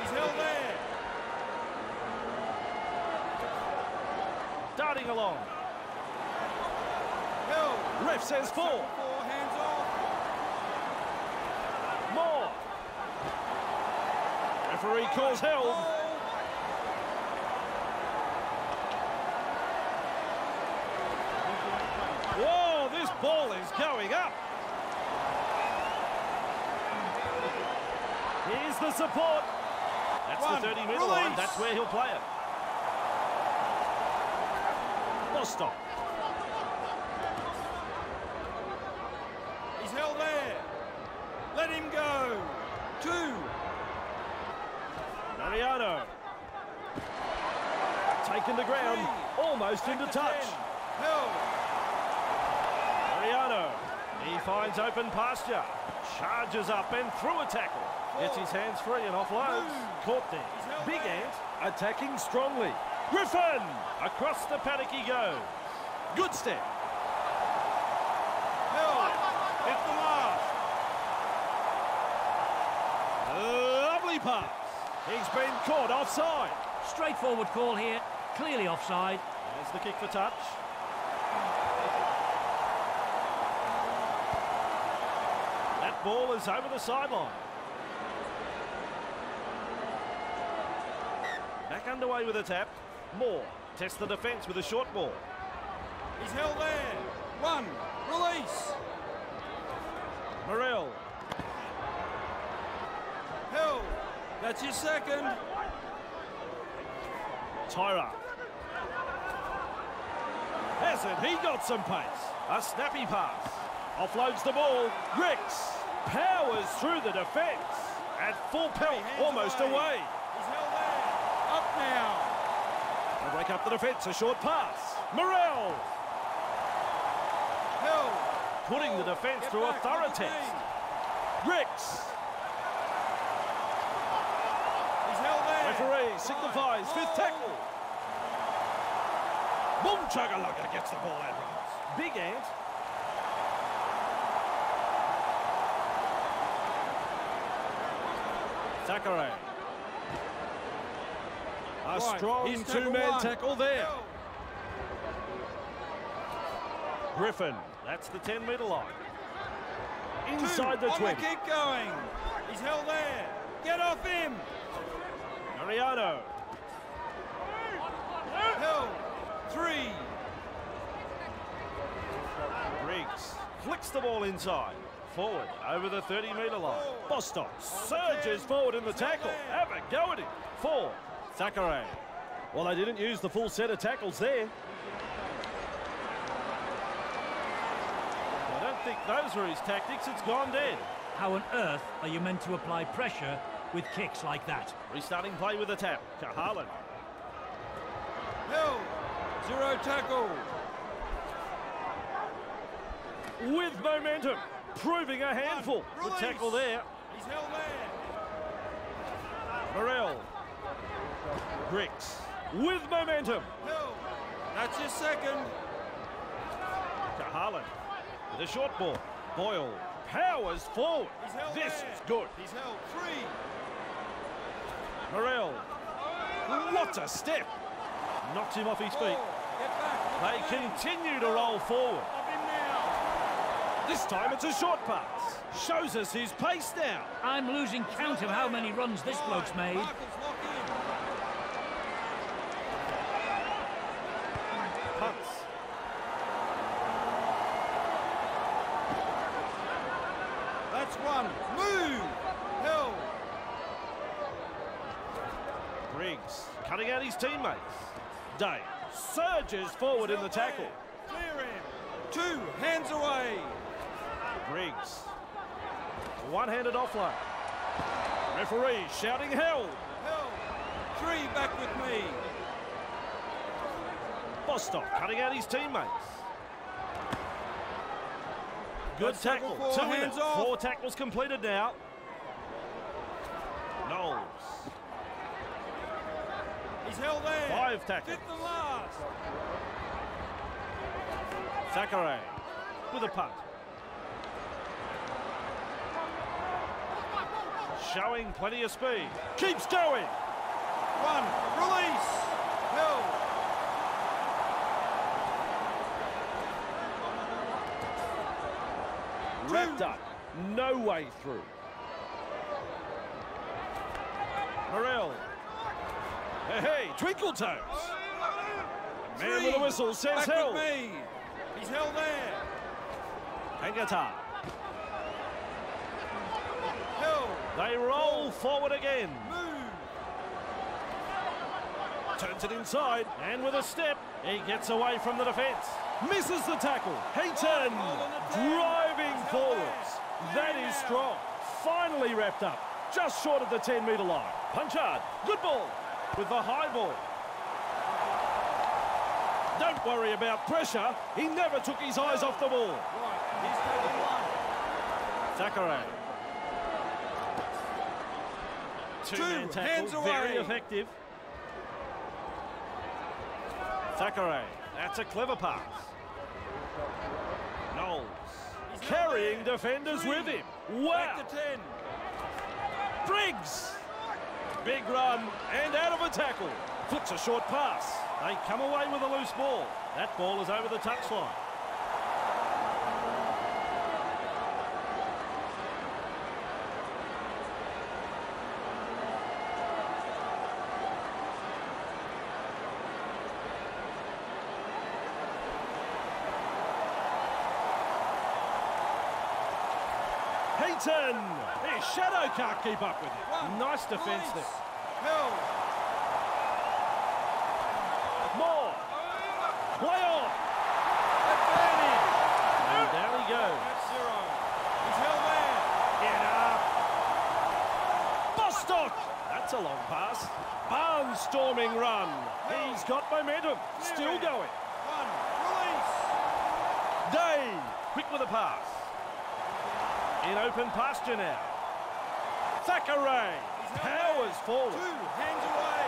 He's held there. Darting along. Ref says four. Four. Hands off. More. Referee calls held. Whoa, this ball is going up. Here's the support. That's One. the 30 metre line. That's where he'll play it. Bostock. He's held there. Let him go. Two. Mariano. Taken to ground. Three. Almost into touch. Mariano. He finds open pasture. Charges up and through a tackle. Gets his hands free and offloads. Caught there. Big. Ant attacking strongly. Griffin! Across the paddock he goes. Good step. Lovely pass. He's been caught offside. Straightforward call here, clearly offside. There's the kick for touch. That ball is over the sideline. Back underway with a tap. Moore tests the defence with a short ball. He's held there. One. Release. Morel. Held. That's your second. Tyra. Hasn't he got some pace? A snappy pass. Offloads the ball. Rex powers through the defence. At full pelt, almost away. away. He's held there. Up now. They break up the defence. A short pass. Morel Held. putting the defence through a thorough test. me. Rex. He's held there. Referee signifies fifth tackle. Oh. Boom chugga gets the ball out. runs. Big Ant. Zachary. A strong two-man tackle there. Griffin. That's the 10-metre line. Two. Inside the On 20. the kick going. He's held there. Get off him. Mariano. Held. Three. Briggs the ball inside. Forward over the 30 metre line. Bostock surges forward in the tackle. Have a go at him. Four. Zachary. Well, they didn't use the full set of tackles there. I don't think those were his tactics. It's gone dead. How on earth are you meant to apply pressure with kicks like that? Restarting play with a tap. Kahalan. Held. Zero tackle. With momentum, proving a handful. Good tackle there. He's held there. Morel. Bricks. With momentum. Held. That's his second. To Harlan. With a short ball. Boyle powers forward. This there. is good. He's held. Three. Morel. What a step. Knocks him off his feet. They continue to roll forward. Stop him now. This time it's a short pass. Shows us his pace now. I'm losing count of how many runs this bloke's made. Marcus. Punts. That's one. Move. Held. Briggs cutting out his teammates. Day surges forward in the tackle. Clear him. Two. Hands away. Briggs. One-handed offload. Referee shouting held. Held. Three back with me. Bostock cutting out his teammates. Good That's tackle four, Two hands off. Four tackles completed now. Knowles. He's held there. Five tackles. Fifth and last. Thackeray with a punt. Showing plenty of speed. Keeps going. One. Release. Held. Wrapped up. No way through. Morel. Hey, hey, Twinkle Toes. Man with a whistle says Back held. me. He's held there. Angata. Held. They roll forward again. Move. Turns it inside, and with a step, he gets away from the defence. Misses the tackle. Hayton Hold on the ten. driving forwards. That is strong. Finally wrapped up, just short of the 10 metre line. Punchard, good ball with the high ball. Don't worry about pressure. He never took his eyes off the ball. Right. Taken one. Two-man Two, tackle, hands very effective. Thackeray, that's a clever pass. Knowles, carrying defenders Three. with him. Wow! Back to ten. Briggs! Big run and out of a tackle. Flicks a short pass. They come away with a loose ball. That ball is over the touchline. Hayton! His shadow can't keep up with him. One. Nice defence there. Held. More. Play on. Advantage. And down he goes. That's zero. He's held there. Get up. Bostock. That's a long pass. Barnstorming run. He's got momentum. Still going. One. Release. Day. Quick with a pass. In open pasture now. Thackeray. Powers there. forward. Two. Hands away.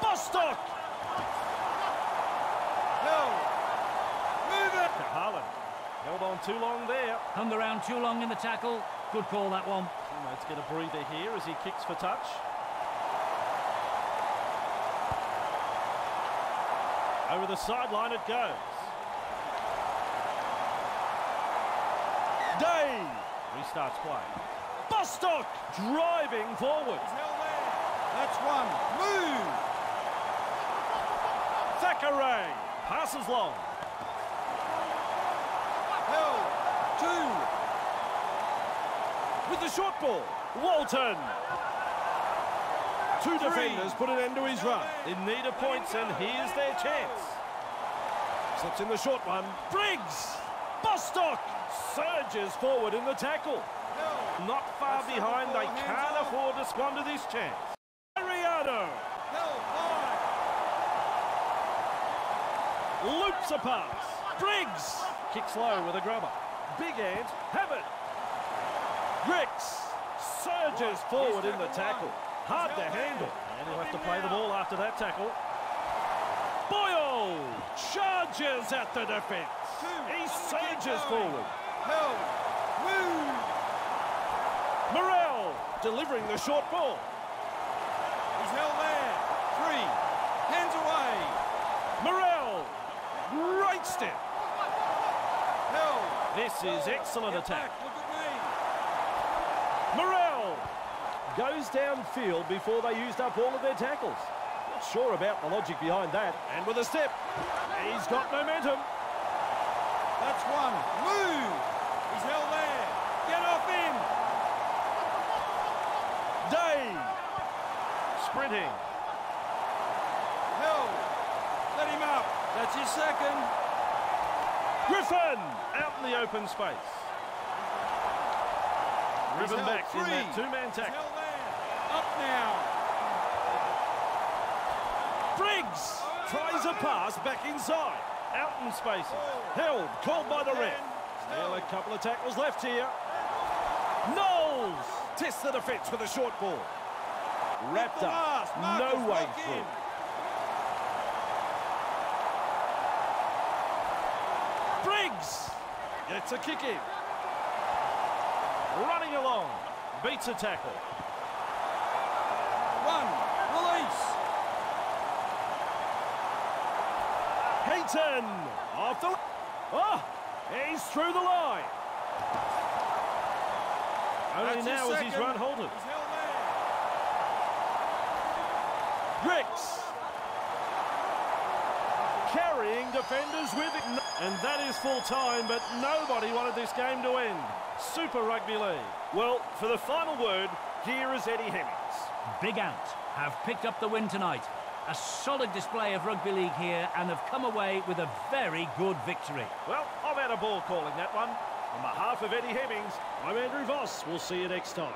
Bostock. Held. Move it. To Harlan. Held on too long there. Hung around too long in the tackle. Good call, that one. Let's get a breather here as he kicks for touch. Over the sideline it goes. Day restarts play. Bostock driving forward. That's one. Move. Thackeray passes long. Held. Two. With the short ball, Walton. Two Three. defenders put an end to his run. In need of points, and here's their chance. Slips in the short one. Briggs! Bostock surges forward in the tackle. Held. Not far That's behind. They can't off. afford to squander this chance. Ariado. Five. Drops a pass. Briggs kicks low with a grubber. Big Ant, have it. Ricks surges forward in the tackle. Hard to handle. And he'll have to play the ball after that tackle. Charges at the defence. He surges forward. Held. Move. Morel delivering the short ball. He's held there. Three. Hands away. Morel, great step. Held. This is excellent Get attack. back. Look at me. Morel goes downfield before they used up all of their tackles. Sure about the logic behind that. And with a step, he's got momentum. That's one. Move. He's held there. Get off him. Day sprinting. Held. Let him up. That's his second. Griffin out in the open space. Held back in that two-man tackle. Up now. Briggs tries a pass back inside. Out in spaces. Held, called by the ref. Still a couple of tackles left here. Knowles tests the defence with a short ball. Wrapped up. No way through. Briggs gets a kick in. Running along. Beats a tackle. One. Release. Hayton off the... Oh, he's through the line. Only That's now is his second. run halted. He's held there. Grix carrying defenders with it. And that is full time, but nobody wanted this game to end. Super Rugby League. Well, for the final word, here is Eddie Hemmings. Big Ant have picked up the win tonight. A solid display of rugby league here and have come away with a very good victory. Well, I've had a ball calling that one. On behalf of Eddie Hemmings, I'm Andrew Voss. We'll see you next time.